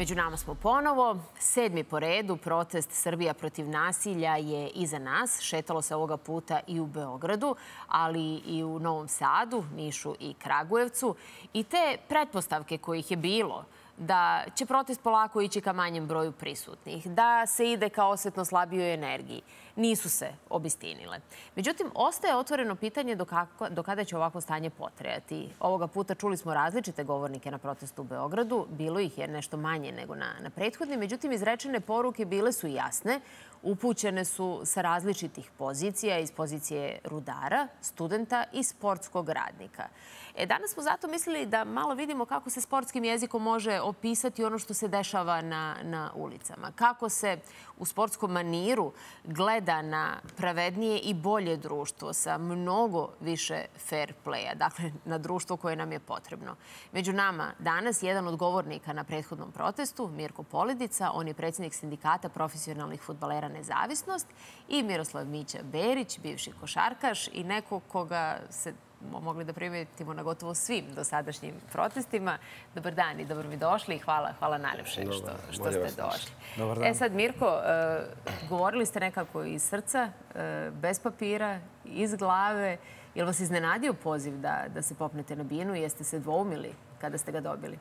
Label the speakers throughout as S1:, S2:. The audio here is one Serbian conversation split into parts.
S1: Među nama smo ponovo. Sedmi po redu protest Srbija protiv nasilja je iza nas. Šetalo se ovoga puta i u Beogradu, ali i u Novom Sadu, Nišu i Kragujevcu. I te pretpostavke kojih je bilo, da će protest polako ići ka manjem broju prisutnih, da se ide ka osetno slabijoj energiji. Nisu se obistinile. Međutim, ostaje otvoreno pitanje do, kako, do kada će ovako stanje potrejati. Ovoga puta čuli smo različite govornike na protestu u Beogradu. Bilo ih je nešto manje nego na, na prethodni. Međutim, izrečene poruke bile su jasne upućene su sa različitih pozicija, iz pozicije rudara, studenta i sportskog radnika. E, danas smo zato mislili da malo vidimo kako se sportskim jezikom može opisati ono što se dešava na, na ulicama. Kako se u sportskom maniru gleda na pravednije i bolje društvo sa mnogo više fair playa, dakle na društvo koje nam je potrebno. Među nama danas jedan od govornika na prethodnom protestu, Mirko Polidica, on je predsjednik sindikata profesionalnih futbalera Nezavisnost i Miroslav Mića Berić, bivši košarkaš i neko koga se mogli da primetimo na gotovo svim dosadašnjim protestima. Dobar dan i dobro mi došli i hvala, hvala najlepše što, što ste došli. Dobar dan. E sad, Mirko, e, govorili ste nekako iz srca, e, bez papira, iz glave. Je li vas iznenadio poziv da, da se popnete na binu? Jeste se dvoumili kada ste ga dobili?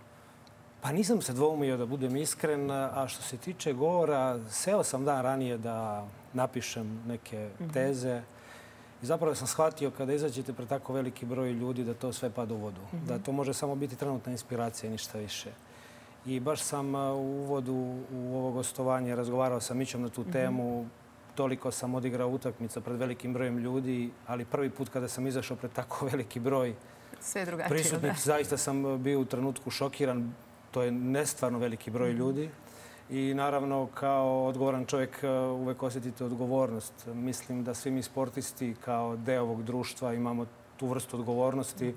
S2: Pa nisam se dvoumio da budem iskren, a što se tiče govora, seo sam dan ranije da napišem neke mhm. teze. I zapravo sam shvatio kada izađete pred tako veliki broj ljudi da to sve pada u vodu. Mm -hmm. Da to može samo biti trenutna inspiracija i ništa više. I baš sam u uvodu u ovo gostovanje razgovarao sa Mićom na tu mhm. temu. Mm -hmm. Toliko sam odigrao utakmica pred velikim brojem ljudi, ali prvi put kada sam izašao pred tako veliki broj
S1: Sve
S2: prisutnih, da. zaista sam bio u trenutku šokiran. To je nestvarno veliki broj mm -hmm. ljudi i naravno kao odgovoran čovjek e, uvek osjetite odgovornost. Mislim da svi mi sportisti kao deo ovog društva imamo tu vrstu odgovornosti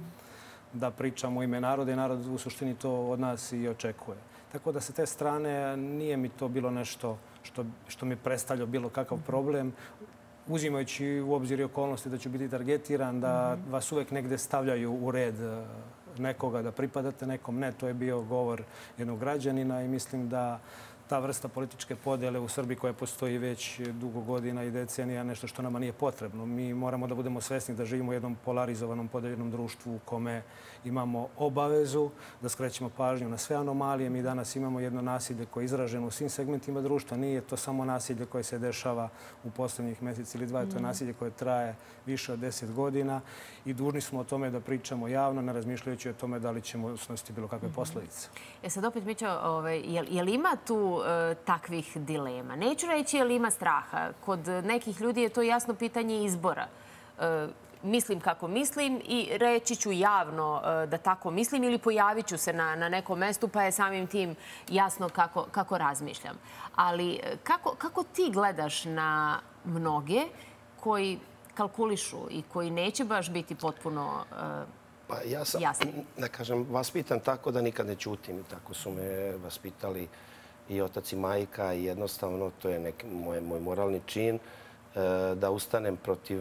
S2: da pričamo u ime naroda i narod u suštini to od nas i očekuje. Tako da sa te strane nije mi to bilo nešto što, što mi predstavlja bilo kakav problem uzimajući u obzir i okolnosti da ću biti targetiran, da vas uvek negde stavljaju u red e, nekoga, da pripadate nekom. Ne, to je bio govor jednog građanina i mislim da ta vrsta političke podele u Srbiji koja postoji već dugo godina i decenija nešto što nama nije potrebno. Mi moramo da budemo svesni da živimo u jednom polarizovanom, podeljenom društvu u kome imamo obavezu da skrećemo pažnju na sve anomalije. Mi danas imamo jedno nasilje koje je izraženo u svim segmentima društva. Nije to samo nasilje koje se dešava u poslednjih meseci ili dva. To je mm. nasilje koje traje više od deset godina i dužni smo o tome da pričamo javno, ne razmišljajući o tome da li ćemo snositi bilo kakve mm-hmm. posledice.
S1: E sad opet, Mićo, ovaj, je, je li ima tu e, takvih dilema? Neću reći je li ima straha. Kod nekih ljudi je to jasno pitanje izbora. E, mislim kako mislim i reći ću javno e, da tako mislim ili pojavit ću se na, na nekom mestu pa je samim tim jasno kako, kako razmišljam. Ali kako, kako ti gledaš na mnoge koji kalkulišu i koji neće baš biti potpuno
S3: pa ja sam, jasni? Da kažem, vaspitan tako da nikad ne ćutim. Tako su me vaspitali i otac i majka i jednostavno to je nek, moj, moj moralni čin da ustanem protiv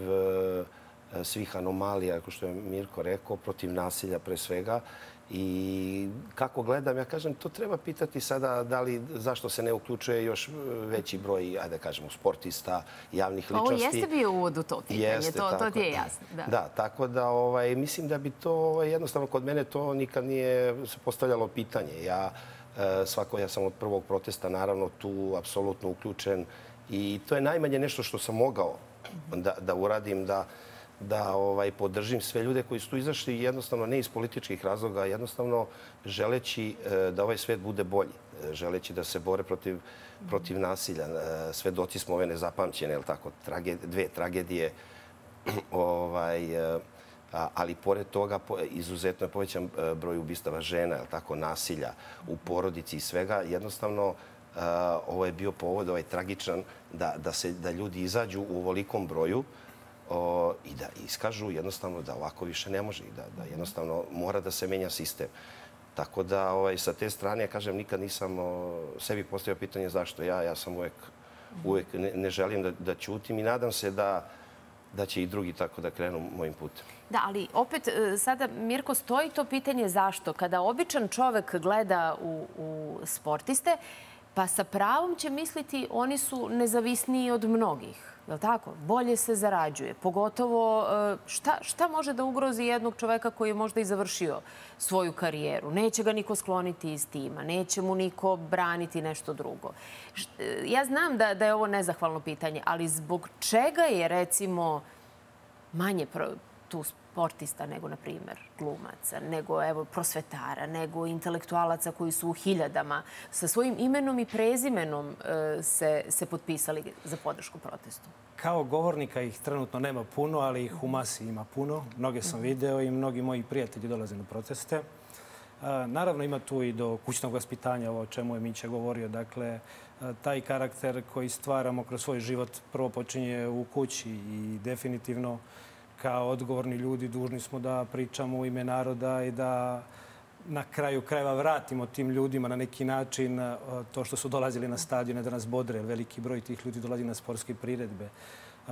S3: svih anomalija, ako što je Mirko rekao, protiv nasilja pre svega. I kako gledam, ja kažem, to treba pitati sada da li, zašto se ne uključuje još veći broj, ajde da kažemo, sportista, javnih ličnosti.
S1: Ovo jeste bio uvod u to pitanje, jeste, to, tako, to ti je jasno.
S3: Da, da tako da ovaj, mislim da bi to, ovaj, jednostavno kod mene to nikad nije se postavljalo pitanje. Ja, e, svako, ja sam od prvog protesta naravno tu apsolutno uključen i to je najmanje nešto što sam mogao da, da uradim, da, da ovaj, podržim sve ljude koji su tu izašli jednostavno ne iz političkih razloga, jednostavno želeći e, da ovaj svet bude bolji, e, želeći da se bore protiv, protiv nasilja. E, svedoci smo ove nezapamćene, jel tako, trage, dve tragedije, ovaj, ali pored toga izuzetno je povećan broj ubistava žena, tako, nasilja u porodici i svega. Jednostavno, ovo je bio povod, ovaj tragičan, da, da, se, da ljudi izađu u ovolikom broju, i da iskažu jednostavno da ovako više ne može i da, da jednostavno mora da se menja sistem. Tako da ovaj, sa te strane, ja kažem, nikad nisam o, sebi postavio pitanje zašto ja. Ja sam uvek, uvek ne, ne želim da, da ćutim i nadam se da da će i drugi tako da krenu mojim putem.
S1: Da, ali opet e, sada, Mirko, stoji to pitanje zašto? Kada običan čovek gleda u, u sportiste, pa sa pravom će misliti oni su nezavisniji od mnogih. Je li tako? Bolje se zarađuje. Pogotovo e, šta, šta može da ugrozi jednog čoveka koji je možda i završio svoju karijeru? Neće ga niko skloniti iz tima, neće mu niko braniti nešto drugo. E, ja znam da, da je ovo nezahvalno pitanje, ali zbog čega je recimo manje tu sportista nego, na primer, glumaca, nego evo, prosvetara, nego intelektualaca koji su u hiljadama sa svojim imenom i prezimenom e, se, se potpisali za podršku protestu?
S2: Kao govornika ih trenutno nema puno, ali ih u masi ima puno. Mnoge sam video i mnogi moji prijatelji dolaze na proteste. E, naravno, ima tu i do kućnog vaspitanja, ovo o čemu je Mića govorio. Dakle, e, taj karakter koji stvaramo kroz svoj život prvo počinje u kući i definitivno kao odgovorni ljudi dužni smo da pričamo u ime naroda i da na kraju krajeva vratimo tim ljudima na neki način e, to što su dolazili na stadione da nas bodre. Veliki broj tih ljudi dolazi na sportske priredbe. E,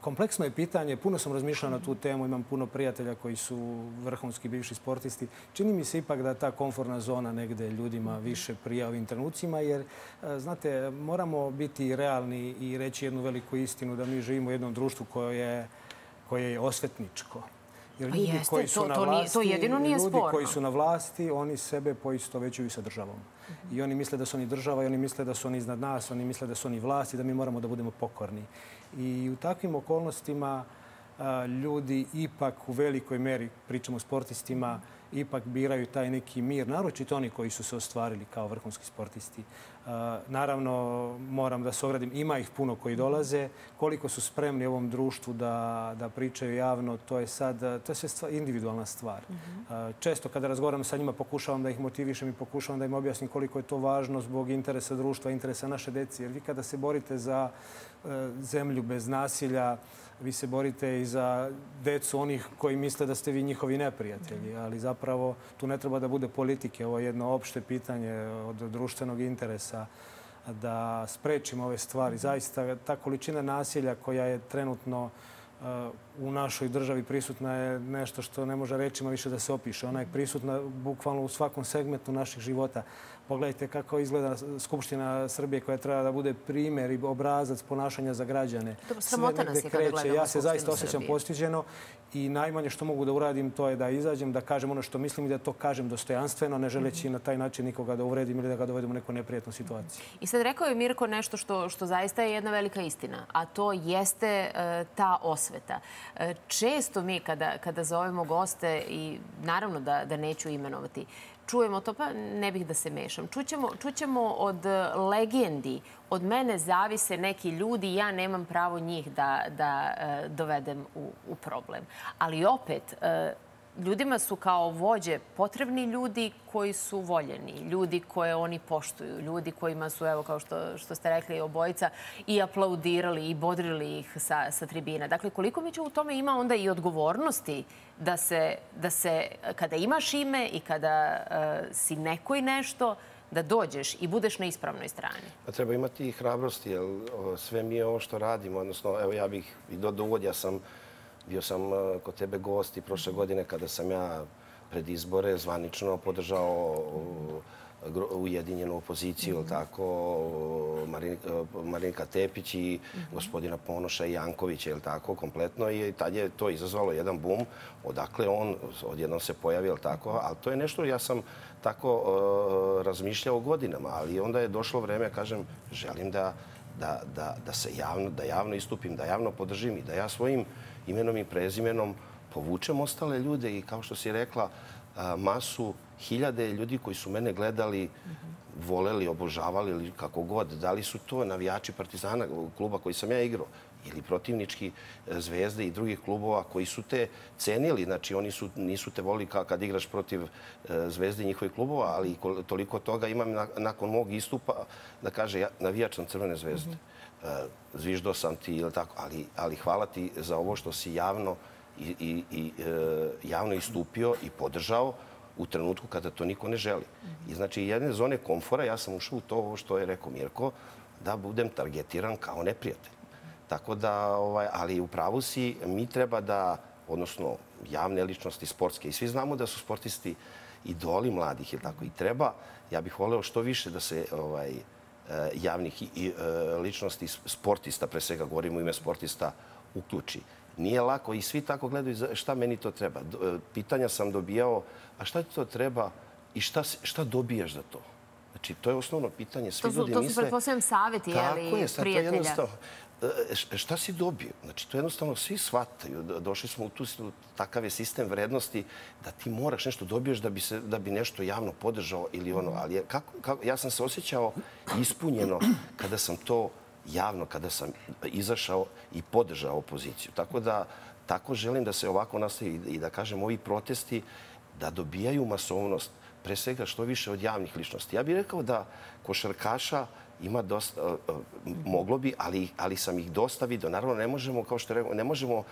S2: kompleksno je pitanje, puno sam razmišljao na tu temu, imam puno prijatelja koji su vrhunski bivši sportisti. Čini mi se ipak da ta konforna zona negde ljudima više prija ovim trenucima, jer, e, znate, moramo biti realni i reći jednu veliku istinu da mi živimo u jednom društvu koje je koje je osvetničko.
S1: Jer pa ljudi jeste, koji su to, na vlasti, to jedino nije
S2: ljudi
S1: sporno.
S2: koji su na vlasti, oni sebe poistovećuju sa državom. Mm -hmm. I oni misle da su oni država i oni misle da su oni iznad nas, oni misle da su oni vlasti, da mi moramo da budemo pokorni. I u takvim okolnostima a, ljudi ipak u velikoj meri, pričamo o sportistima, ipak biraju taj neki mir, naročito oni koji su se ostvarili kao vrhunski sportisti. Naravno, moram da se ogradim, ima ih puno koji dolaze. Koliko su spremni ovom društvu da, da pričaju javno, to je sad, to je sve stvar, individualna stvar. Mm -hmm. Često kada razgovaram sa njima pokušavam da ih motivišem i pokušavam da im objasnim koliko je to važno zbog interesa društva, interesa naše deci. Jer vi kada se borite za e, zemlju bez nasilja, vi se borite i za decu onih koji misle da ste vi njihovi neprijatelji, ali zapravo tu ne treba da bude politike. Ovo je jedno opšte pitanje od društvenog interesa da sprečimo ove stvari. Zaista ta količina nasilja koja je trenutno u našoj državi prisutna je nešto što ne može rečima više da se opiše. Ona je prisutna bukvalno u svakom segmentu naših života. Pogledajte kako izgleda Skupština Srbije koja treba da bude primer i obrazac ponašanja za građane.
S1: Dobro, sramota nas je kada gledamo
S2: Ja se zaista osjećam postiđeno i najmanje što mogu da uradim to je da izađem, da kažem ono što mislim i da to kažem dostojanstveno, ne želeći na taj način nikoga da uvredim ili da ga dovedem u neku neprijetnu situaciju.
S1: I sad rekao je Mirko nešto što, što zaista je jedna velika istina, a to jeste uh, ta osveta. Uh, često mi kada, kada zovemo goste i naravno da, da neću imenovati, čujemo to, pa ne bih da se mešam. Čućemo, čućemo od legendi, od mene zavise neki ljudi, ja nemam pravo njih da, da uh, dovedem u, u problem. Ali opet, uh, ljudima su kao vođe potrebni ljudi koji su voljeni, ljudi koje oni poštuju, ljudi kojima su, evo kao što, što ste rekli, obojica i aplaudirali i bodrili ih sa, sa tribina. Dakle, koliko mi će u tome ima onda i odgovornosti da se, da se kada imaš ime i kada uh, si neko i nešto, da dođeš i budeš na ispravnoj strani?
S3: Pa treba imati i hrabrosti, jer sve mi je ovo što radimo. Odnosno, evo ja bih i do, do ja sam Bio sam e, kod tebe gost i prošle godine kada sam ja pred izbore zvanično podržao e, ujedinjenu opoziciju, mm -hmm. tako, e, Marinika Tepić i mm -hmm. gospodina Ponoša i Jankovića, je tako, kompletno. I tad je to izazvalo jedan bum, odakle on odjednom se pojavi, je tako. Ali to je nešto, ja sam tako uh, razmišljao godinama, ali onda je došlo vreme, kažem, želim da, da, da, da se javno, da javno istupim, da javno podržim i da ja svojim imenom i prezimenom povučem ostale ljude i kao što si rekla, masu hiljade ljudi koji su mene gledali, voleli, obožavali ili kako god. Da li su to navijači Partizana, kluba koji sam ja igrao, ili protivnički e, zvezde i drugih klubova koji su te cenili. Znači, oni su, nisu te volili kad igraš protiv e, zvezde i njihovih klubova, ali toliko toga imam nakon mog istupa da kaže ja navijač sam Crvene zvezde. Mm -hmm zviždo sam ti ili tako, ali, ali hvala ti za ovo što si javno i, i, i javno istupio i podržao u trenutku kada to niko ne želi. I znači jedne zone komfora ja sam ušao u to što je rekao Mirko, da budem targetiran kao neprijatelj. Tako da, ovaj, ali u pravu si, mi treba da, odnosno javne ličnosti, sportske, i svi znamo da su sportisti idoli mladih, ili tako, i treba, ja bih voleo što više da se ovaj, e, javnih i, e, ličnosti, sportista, pre svega govorimo ime sportista, uključi. Nije lako i svi tako gledaju šta meni to treba. E, pitanja sam dobijao, a šta ti to treba i šta, šta dobijaš za to? Znači, to je osnovno pitanje. Svi
S1: to su,
S3: ljudi
S1: to su,
S3: misle...
S1: pretpostavljam, savjeti, jeli,
S3: je, sad,
S1: prijatelja.
S3: To je jednostavno. E, šta si dobio? Znači, to jednostavno svi shvataju. Došli smo u tu, takav je sistem vrednosti da ti moraš nešto dobiješ da bi, se, da bi nešto javno podržao ili ono. Ali kako, kako, ja sam se osjećao ispunjeno kada sam to javno, kada sam izašao i podržao opoziciju. Tako da, tako želim da se ovako nastavi i da kažem, ovi protesti da dobijaju masovnost, pre svega što više od javnih ličnosti. Ja bih rekao da košarkaša ima dosta, e, e, moglo bi, ali, ali sam ih dosta vidio. Naravno, ne možemo, kao što rekao, ne možemo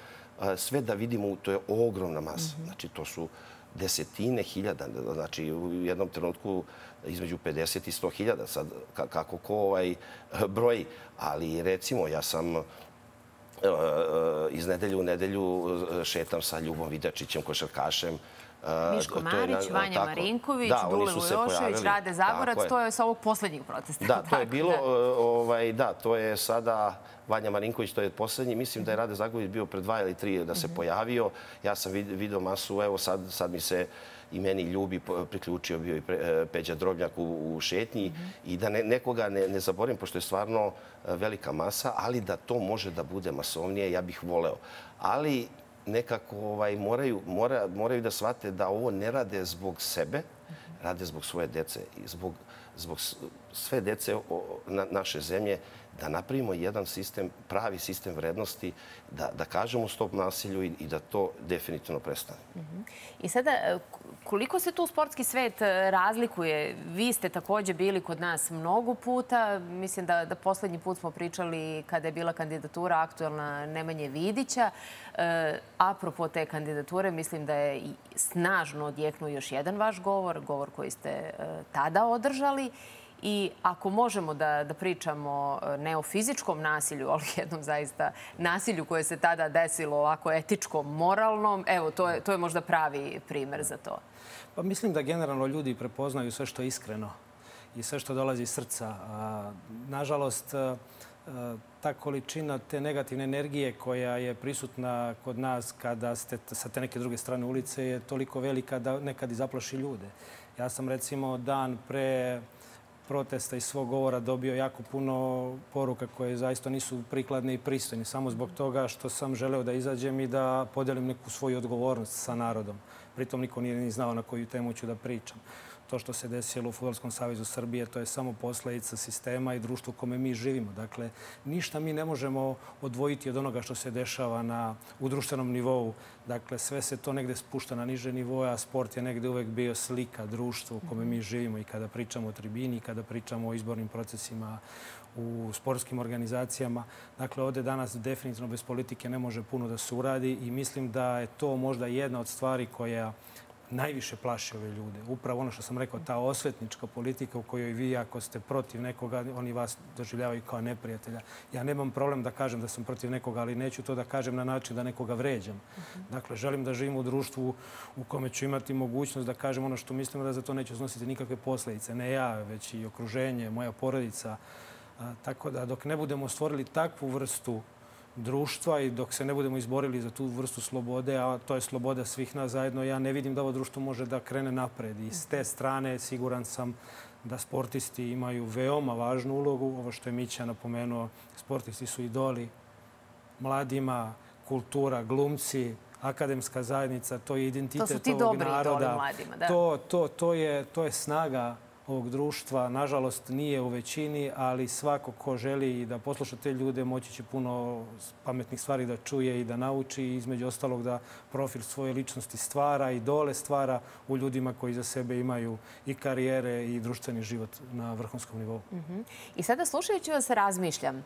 S3: e, sve da vidimo, to je ogromna masa. Znači, to su desetine hiljada, znači u jednom trenutku između 50 i 100 hiljada, sad kako ko ovaj broji. Ali recimo, ja sam iz nedelju u nedelju šetam sa Ljubom Vidačićem, košarkašem,
S1: Miško Marić, Vanja tako, Marinković, da, Dule Vujošević, Rade Zaborac, to je sa ovog poslednjeg protesta.
S3: Da, to je bilo, da. ovaj, da, to je sada Vanja Marinković, to je poslednji. Mislim da je Rade Zagović bio pre dva ili tri da se mm -hmm. pojavio. Ja sam vidio masu, evo sad, sad mi se i meni ljubi priključio bio i e, Peđa Drobnjak u, u šetnji mm -hmm. i da ne, nekoga ne, ne zaborim, pošto je stvarno e, velika masa, ali da to može da bude masovnije, ja bih voleo. Ali nekako ovaj, moraju, mora, moraju da shvate da ovo ne rade zbog sebe, rade zbog svoje dece i zbog, zbog sve dece na, naše zemlje da napravimo jedan sistem, pravi sistem vrednosti, da, da kažemo stop nasilju i, i da to definitivno prestane. Uh -huh.
S1: I sada, e, koliko se tu sportski svet e, razlikuje? Vi ste takođe bili kod nas mnogo puta. Mislim da, da poslednji put smo pričali kada je bila kandidatura aktuelna Nemanje Vidića. E, apropo te kandidature, mislim da je snažno odjeknuo još jedan vaš govor, govor koji ste e, tada održali. I ako možemo da, da pričamo e, ne o fizičkom nasilju, ali jednom zaista nasilju koje se tada desilo ovako etičkom, moralnom, evo, to je, to je možda pravi primer za to.
S2: Pa mislim da generalno ljudi prepoznaju sve što je iskreno i sve što dolazi iz srca. Nažalost, a, ta količina te negativne energije koja je prisutna kod nas kada ste sa te neke druge strane ulice je toliko velika da nekad i zaplaši ljude. Ja sam recimo dan pre protesta i svog govora dobio jako puno poruka koje zaista nisu prikladne i pristojne. Samo zbog toga što sam želeo da izađem i da podelim neku svoju odgovornost sa narodom. Pritom niko nije ni znao na koju temu ću da pričam to što se desilo u Futbolskom savjezu Srbije, to je samo posledica sistema i društva u kome mi živimo. Dakle, ništa mi ne možemo odvojiti od onoga što se dešava na, u društvenom nivou. Dakle, sve se to negde spušta na niže nivoje, a sport je negde uvek bio slika društva u kome mi živimo i kada pričamo o tribini, i kada pričamo o izbornim procesima u sportskim organizacijama. Dakle, ovde danas definitivno bez politike ne može puno da se uradi i mislim da je to možda jedna od stvari koja najviše plaši ove ljude. Upravo ono što sam rekao, ta osvetnička politika u kojoj vi, ako ste protiv nekoga, oni vas doživljavaju kao neprijatelja. Ja nemam problem da kažem da sam protiv nekoga, ali neću to da kažem na način da nekoga vređam. Dakle, želim da živim u društvu u kome ću imati mogućnost da kažem ono što mislim da za to neću snositi nikakve posledice. Ne ja, već i okruženje, moja porodica. Tako da dok ne budemo stvorili takvu vrstu društva i dok se ne budemo izborili za tu vrstu slobode, a to je sloboda svih nas zajedno, ja ne vidim da ovo društvo može da krene napred. I s te strane siguran sam da sportisti imaju veoma važnu ulogu. Ovo što je Mića napomenuo, sportisti su idoli mladima, kultura, glumci, akademska zajednica, to je identitet ovog naroda. To su ti dobri idoli mladima, da. To, to, to, je, to je snaga ovog društva, nažalost, nije u većini, ali svako ko želi da posluša te ljude moći će puno pametnih stvari da čuje i da nauči između ostalog da profil svoje ličnosti stvara i dole stvara u ljudima koji za sebe imaju i karijere i društveni život na vrhunskom nivou. -hmm.
S1: I sada slušajući vas razmišljam, e,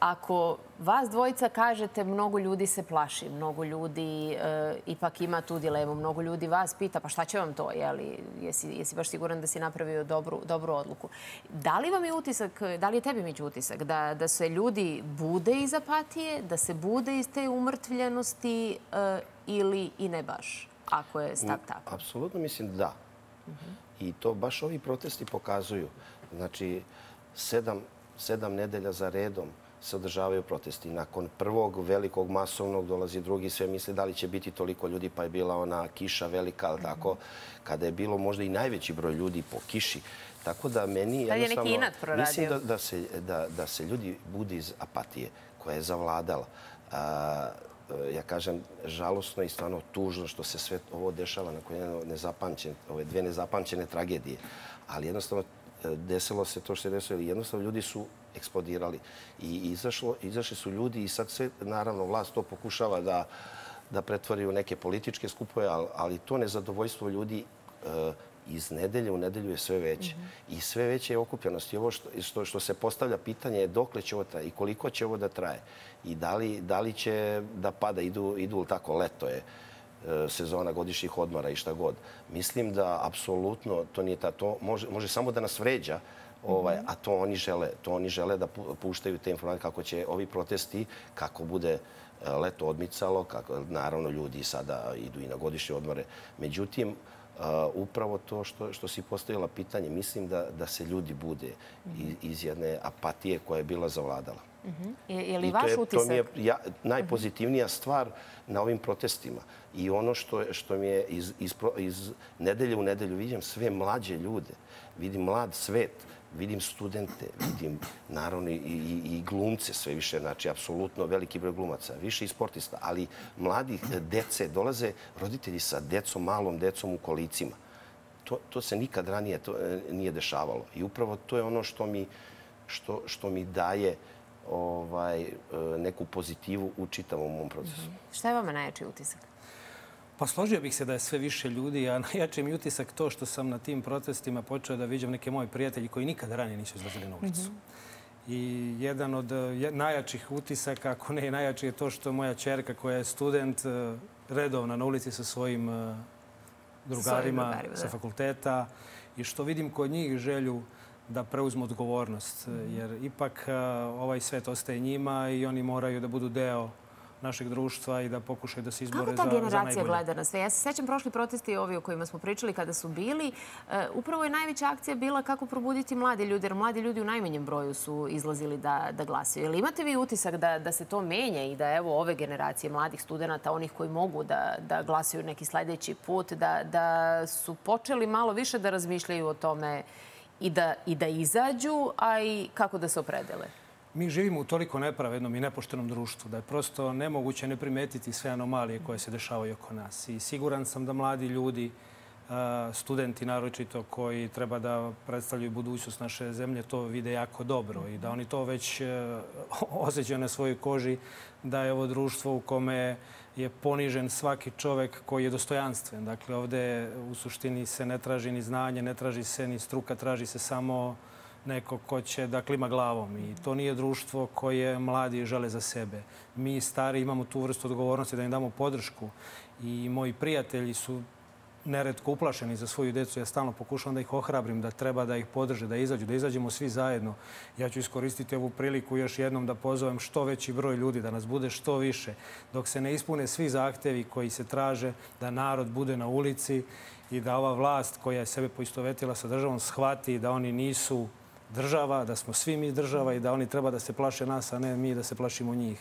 S1: ako vas dvojica kažete mnogo ljudi se plaši, mnogo ljudi e, ipak ima tu dilemu, mnogo ljudi vas pita pa šta će vam to, jeli, jesi, jesi baš siguran da si napravio napravio dobru, dobru odluku. Da li vam je utisak, da li je tebi Mić utisak da, da se ljudi bude iz apatije, da se bude iz te umrtvljenosti uh, ili i ne baš, ako je stav tako?
S3: Apsolutno mislim da. I to baš ovi protesti pokazuju. Znači, sedam, sedam nedelja za redom se održavaju protesti. Nakon prvog velikog masovnog dolazi drugi, sve misle da li će biti toliko ljudi, pa je bila ona kiša velika, ali tako, kada je bilo možda i najveći broj ljudi po kiši. Tako da meni
S1: Da je neki proradio.
S3: Mislim da, da, se, da, da se ljudi budi iz apatije koja je zavladala. A, ja kažem, žalosno i stvarno tužno što se sve ovo dešava nakon jedno nezapamćene, ove dve nezapamćene tragedije. Ali jednostavno desilo se to što se desilo. Jednostavno ljudi su eksplodirali. I izašlo, izašli su ljudi i sad sve, naravno, vlast to pokušava da, da pretvori u neke političke skupove, ali, ali to nezadovoljstvo ljudi e, iz nedelje u nedelju je sve veće. Mm -hmm. I sve veće je okupljenost. I ovo što, što, što se postavlja pitanje je dokle će ovo traje i koliko će ovo da traje. I da li, da li će da pada, idu, idu tako, leto je e, sezona godišnjih odmora i šta god. Mislim da apsolutno to nije ta, to može, može samo da nas vređa, ovaj, a to oni žele. To oni žele da puštaju te informacije kako će ovi protesti, kako bude e, leto odmicalo, kako naravno ljudi sada idu i na godišnje odmore. Međutim, Uh, upravo to što, što si postavila pitanje. Mislim da, da se ljudi bude iz, iz jedne apatije koja je bila zavladala.
S1: Mm -hmm. Je, je li
S3: I
S1: vaš
S3: to je,
S1: utisak?
S3: To mi je ja, najpozitivnija stvar na ovim protestima. I ono što, što mi je iz, iz, iz nedelje u nedelju vidim sve mlađe ljude. Vidim mlad svet vidim studente, vidim naravno i, i, i glumce sve više, znači apsolutno veliki broj glumaca, više i sportista, ali mladi dece, dolaze roditelji sa decom, malom decom u kolicima. To, to se nikad ranije to, nije dešavalo. I upravo to je ono što mi, što, što mi daje ovaj, neku pozitivu u čitavom mom procesu. Mm
S1: -hmm. Šta je vama najjači utisak?
S2: Pa složio bih se da je sve više ljudi, a najjači mi utisak to što sam na tim protestima počeo da viđam neke moje prijatelji koji nikada ranije nisu izlazili na ulicu. Mm -hmm. I jedan od najjačih utisaka, ako ne najjači, je to što moja čerka koja je student redovna na ulici sa svojim drugarima, drugarima sa fakulteta i što vidim kod njih želju da preuzmu odgovornost. -hmm. Jer ipak ovaj svet ostaje njima i oni moraju da budu deo našeg društva i da pokušaju da se izbore za,
S1: najbolje. Kako ta generacija gleda na sve? Ja se sećam prošli protesti ovi o kojima smo pričali kada su bili. Uh, upravo je najveća akcija bila kako probuditi mlade ljude, jer mladi ljudi u najmanjem broju su izlazili da, da glasaju. Jel imate vi utisak da, da se to menja i da evo ove generacije mladih studenta, onih koji mogu da, da glasaju neki sledeći put, da, da su počeli malo više da razmišljaju o tome i da, i da izađu, a i kako da se opredele?
S2: Mi živimo u toliko nepravednom i nepoštenom društvu da je prosto nemoguće ne primetiti sve anomalije koje se dešavaju oko nas. I siguran sam da mladi ljudi, studenti naročito koji treba da predstavljaju budućnost naše zemlje, to vide jako dobro i da oni to već osjećaju na svojoj koži, da je ovo društvo u kome je ponižen svaki čovek koji je dostojanstven. Dakle, ovde u suštini se ne traži ni znanje, ne traži se ni struka, traži se samo neko ko će da klima glavom. I to nije društvo koje mladi žele za sebe. Mi stari imamo tu vrstu odgovornosti da im damo podršku. I moji prijatelji su neretko uplašeni za svoju decu. Ja stalno pokušavam da ih ohrabrim, da treba da ih podrže, da izađu, da izađemo svi zajedno. Ja ću iskoristiti ovu priliku još jednom da pozovem što veći broj ljudi, da nas bude što više. Dok se ne ispune svi zahtevi koji se traže da narod bude na ulici i da ova vlast koja je sebe poistovetila sa državom shvati da oni nisu država, da smo svi mi država i da oni treba da se plaše nas, a ne mi da se plašimo njih.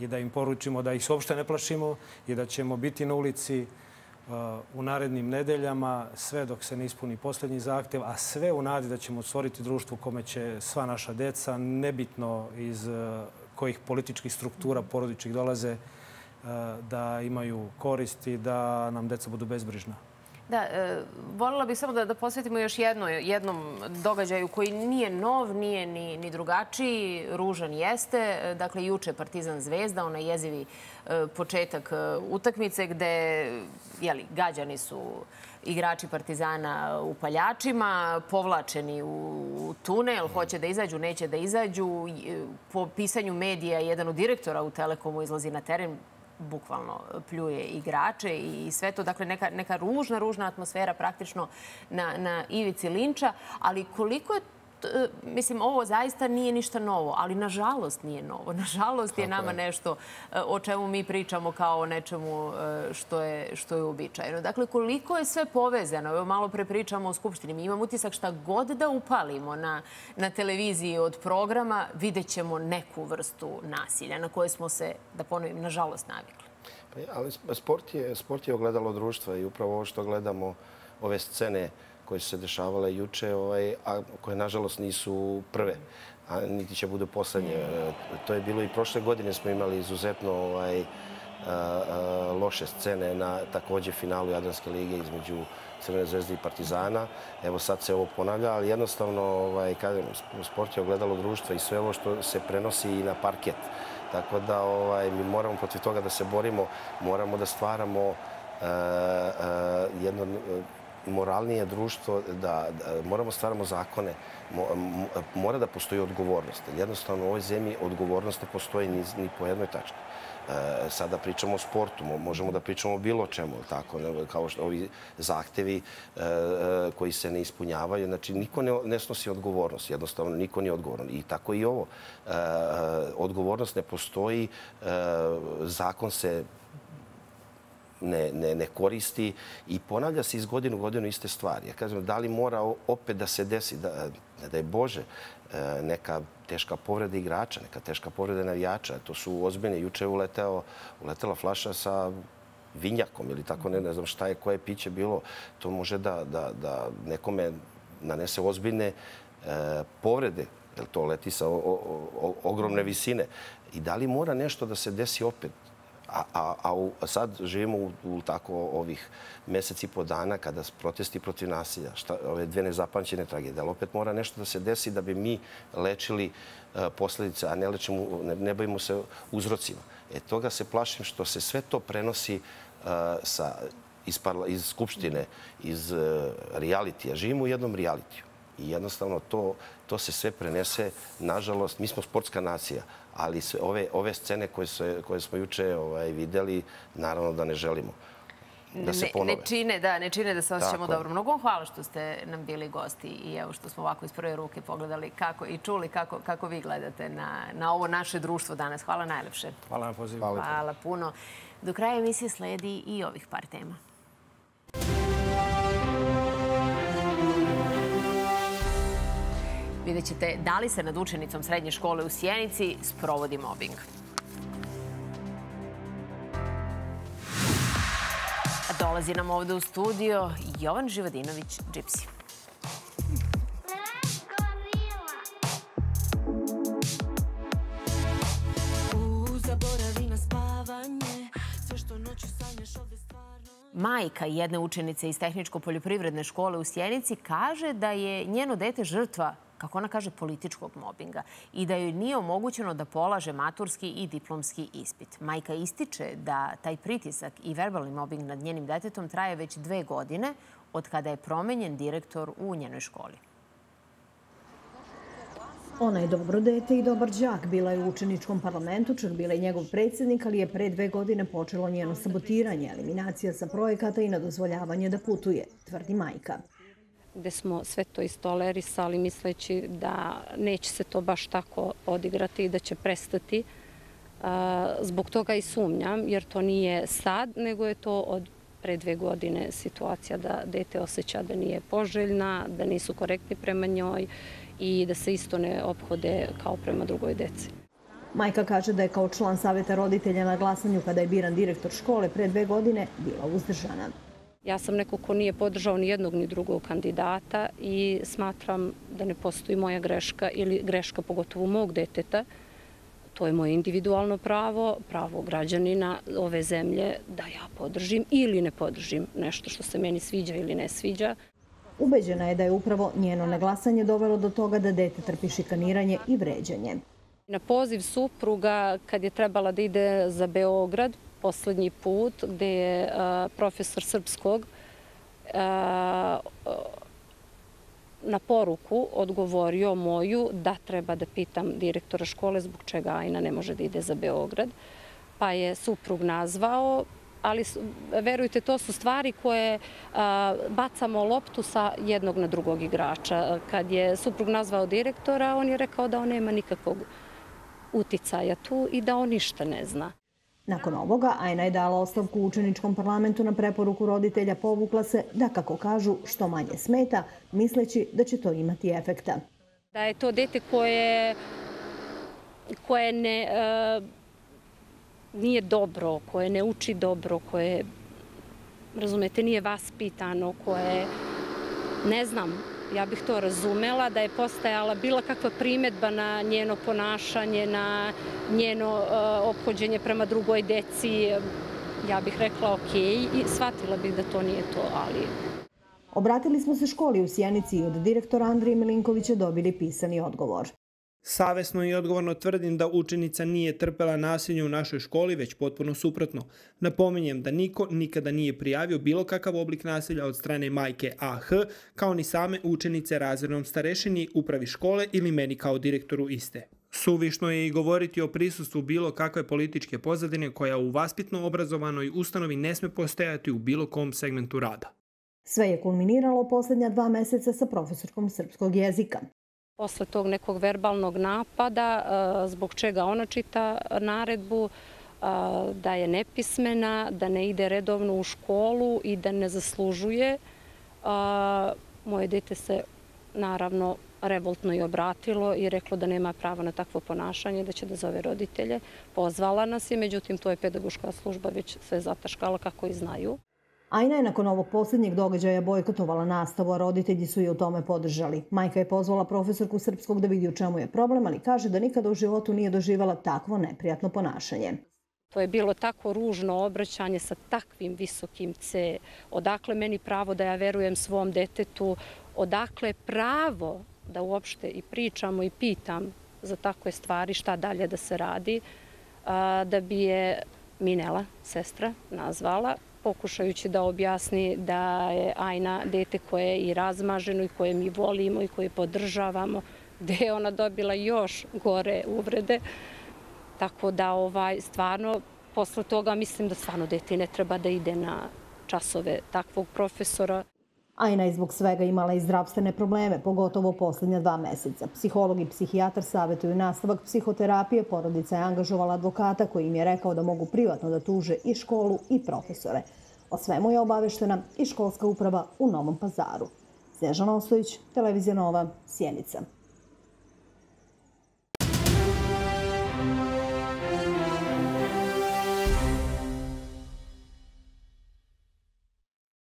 S2: I da im poručimo da ih se uopšte ne plašimo i da ćemo biti na ulici uh, u narednim nedeljama sve dok se ne ispuni poslednji zahtev, a sve u nadi da ćemo stvoriti društvo kome će sva naša deca, nebitno iz uh, kojih političkih struktura porodičnih dolaze, uh, da imaju koristi, da nam deca budu bezbrižna.
S1: Da, e, voljela bih samo da, da posvetimo još jedno, jednom događaju koji nije nov, nije ni, ni drugačiji, ružan jeste. E, dakle, juče Partizan Zvezda, onaj jezivi e, početak e, utakmice gde jeli, gađani su igrači Partizana u paljačima, povlačeni u tunel, hoće da izađu, neće da izađu. Po pisanju medija, jedan od direktora u Telekomu izlazi na teren, bukvalno pljuje igrače i sve to. Dakle, neka, neka ružna, ružna atmosfera praktično na, na ivici linča. Ali koliko je mislim, ovo zaista nije ništa novo, ali nažalost nije novo. Nažalost je nama nešto e, o čemu mi pričamo kao o nečemu e, što je, što je uobičajeno. Dakle, koliko je sve povezano, evo malo pre pričamo o Skupštini, mi imamo utisak šta god da upalimo na, na televiziji od programa, vidjet ćemo neku vrstu nasilja na koje smo se, da ponovim, nažalost navikli.
S3: Pa ali sport je, sport je ogledalo društva i upravo ovo što gledamo, ove scene koje su se dešavale juče, ovaj, a koje nažalost nisu prve, a niti će budu poslednje. To je bilo i prošle godine smo imali izuzetno ovaj, a, a, loše scene na takođe finalu Jadranske lige između Crvene zvezde i Partizana. Evo sad se ovo ponavlja, ali jednostavno, ovaj, kažem, sport je ogledalo društva i sve ovo što se prenosi i na parket. Tako da ovaj, mi moramo protiv toga da se borimo, moramo da stvaramo uh, uh, jedno moralnije društvo, da, da moramo stvaramo zakone, mo, mora da postoji odgovornost. Jednostavno u ovoj zemlji odgovornost ne postoji ni, ni po jednoj tački. E, sada pričamo o sportu, možemo da pričamo o bilo čemu, tako, kao što ovi zahtevi e, e, koji se ne ispunjavaju. Znači, niko ne, ne snosi odgovornost, jednostavno niko nije odgovoran. I tako i ovo. E, e odgovornost ne postoji, e, zakon se ne, ne, ne koristi i ponavlja se iz godinu u godinu iste stvari. Ja kažem, da li mora opet da se desi, da, da je Bože, e, neka teška povreda igrača, neka teška povreda navijača. To su ozbiljne. Juče je uleteo, uletela flaša sa vinjakom ili tako, ne, ne znam šta je, koje piće bilo. To može da, da, da nekome nanese ozbiljne e, povrede, jer to leti sa o, o, o, ogromne visine. I da li mora nešto da se desi opet? A, a, a, sad živimo u, u tako ovih meseci i po dana kada protesti protiv nasilja, šta, ove dve nezapamćene tragedije. Ali opet mora nešto da se desi da bi mi lečili uh, posledice, a ne, lečimo, ne, ne bavimo se uzrocima. E toga se plašim što se sve to prenosi uh, sa, iz, parla, iz Skupštine, iz uh, realitija. Živimo u jednom realitiju. I jednostavno to, to se sve prenese, nažalost, mi smo sportska nacija, ali sve, ove, ove scene koje, se, koje smo juče ovaj, videli, naravno da ne želimo da se ponove.
S1: Ne, ne čine, da, ne čine da se osjećamo Tako. dobro. Mnogo vam hvala što ste nam bili gosti i evo što smo ovako iz prve ruke pogledali kako i čuli kako, kako vi gledate na, na ovo naše društvo danas. Hvala najlepše.
S2: Hvala na pozivu.
S1: Hvala, hvala puno. Do kraja emisije sledi i ovih par tema. Vidjet ćete da li se nad učenicom srednje škole u Sjenici sprovodi mobbing. Dolazi nam ovde u studio Jovan Živadinović, Džipsi. Majka jedne učenice iz Tehničko-poljoprivredne škole u Sjenici kaže da je njeno dete žrtva kako ona kaže, političkog mobinga i da joj nije omogućeno da polaže maturski i diplomski ispit. Majka ističe da taj pritisak i verbalni mobing nad njenim detetom traje već dve godine od kada je promenjen direktor u njenoj školi.
S4: Ona je dobro dete i dobar đak. Bila je u učeničkom parlamentu, čak bila je njegov predsjednik, ali je pre dve godine počelo njeno sabotiranje, eliminacija sa projekata i nadozvoljavanje da putuje, tvrdi majka
S5: gde smo sve to istolerisali misleći da neće se to baš tako odigrati i da će prestati. Zbog toga i sumnjam, jer to nije sad, nego je to od pre dve godine situacija da dete osjeća da nije poželjna, da nisu korektni prema njoj i da se isto ne obhode kao prema drugoj deci.
S4: Majka kaže da je kao član saveta roditelja na glasanju kada je biran direktor škole pre dve godine bila uzdržana.
S5: Ja sam neko ko nije podržao ni jednog ni drugog kandidata i smatram da ne postoji moja greška ili greška pogotovo mog deteta. To je moje individualno pravo, pravo građanina ove zemlje da ja podržim ili ne podržim nešto što se meni sviđa ili ne sviđa.
S4: Ubeđena je da je upravo njeno naglasanje dovelo do toga da dete trpi šikaniranje i vređanje.
S5: Na poziv supruga, kad je trebala da ide za Beograd, poslednji put gde je profesor srpskog na poruku odgovorio moju da treba da pitam direktora škole zbog čega Ajna ne može da ide za Beograd. pa je suprug nazvao, ali verujte, to su stvari koje bacamo loptu sa jednog na drugog igrača. Kad je suprug nazvao direktora, on je rekao da on nema nikakvog uticaja tu i da on ništa ne zna.
S4: Nakon ovoga, Ajna je dala ostavku učeničkom parlamentu na preporuku roditelja povukla se da, kako kažu, što manje smeta, misleći da će to imati efekta.
S5: Da je to dete koje, koje ne, e, nije dobro, koje ne uči dobro, koje, razumete, nije vaspitano, koje, ne znam, ja bih to razumela, da je postajala bila kakva primetba na njeno ponašanje, na njeno uh, ophođenje prema drugoj deci, ja bih rekla ok i shvatila bih da to nije to, ali...
S4: Obratili smo se školi u Sjenici i od direktora Andrije Milinkovića dobili pisani odgovor.
S6: Savesno i odgovorno tvrdim da učenica nije trpela nasilje u našoj školi, već potpuno suprotno. Napominjem da niko nikada nije prijavio bilo kakav oblik nasilja od strane majke AH, kao ni same učenice razrednom starešini, upravi škole ili meni kao direktoru iste. Suvišno je i govoriti o prisustvu bilo kakve političke pozadine koja u vaspitno obrazovanoj ustanovi ne sme postojati u bilo kom segmentu rada.
S4: Sve je kulminiralo poslednja dva meseca sa profesorkom srpskog jezika
S5: posle tog nekog verbalnog napada, e, zbog čega ona čita naredbu, e, da je nepismena, da ne ide redovno u školu i da ne zaslužuje. E, moje dete se naravno revoltno i obratilo i reklo da nema pravo na takvo ponašanje, da će da zove roditelje. Pozvala nas je, međutim to je pedagoška služba već sve zataškala kako i znaju.
S4: Ajna je nakon ovog posljednjeg događaja bojkotovala nastavu, a roditelji su je u tome podržali. Majka je pozvala profesorku srpskog da vidi u čemu je problem, ali kaže da nikada u životu nije doživala takvo neprijatno ponašanje.
S5: To je bilo tako ružno obraćanje sa takvim visokim C. Odakle meni pravo da ja verujem svom detetu? Odakle pravo da uopšte i pričamo i pitam za takve stvari šta dalje da se radi? Da bi je Minela, sestra, nazvala pokušajući da objasni da je Ajna dete koje je i razmaženo i koje mi volimo i koje podržavamo, gde je ona dobila još gore uvrede. Tako da ovaj, stvarno, posle toga mislim da stvarno dete ne treba da ide na časove takvog profesora.
S4: Ajna je zbog svega imala i zdravstvene probleme, pogotovo poslednja dva meseca. Psiholog i psihijatar savjetuju nastavak psihoterapije. Porodica je angažovala advokata koji im je rekao da mogu privatno da tuže i školu i profesore. O svemu je obaveštena i školska uprava u Novom pazaru. Snežana Ostojić, Televizija Nova, Sjenica.